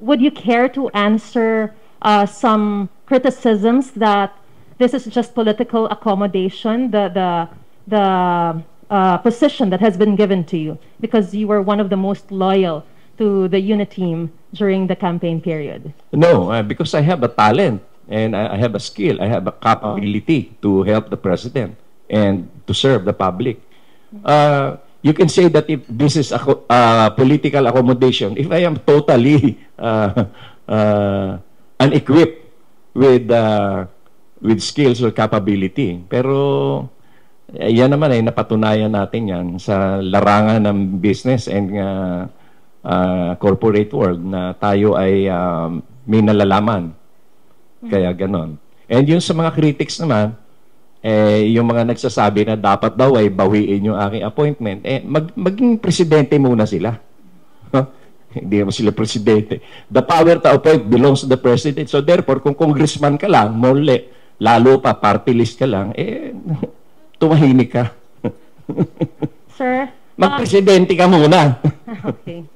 would you care to answer uh, some criticisms that this is just political accommodation, the the the uh, position that has been given to you because you were one of the most loyal to the unit team during the campaign period? No, uh, because I have a talent and I, I have a skill, I have a capability to help the president and to serve the public. Uh, you can say that if this is a uh, political accommodation, if I am totally uh, uh, unequipped with uh, with skills or capability, pero eh, yan naman ay napatunayan natin yan sa larangan ng business and uh, uh, corporate world na tayo ay um, may nalalaman. Kaya ganon. And yung sa mga critics naman, eh, yung mga nagsasabi na dapat daw ay bawiin yung aking appointment, eh, mag, maging presidente muna sila. Hindi naman sila presidente. The power to appoint belongs to the president. So therefore, kung congressman ka lang, mole, lalo pa party list ka lang, eh, tumahimik ka. Sir, Magpresidente ka muna. okay.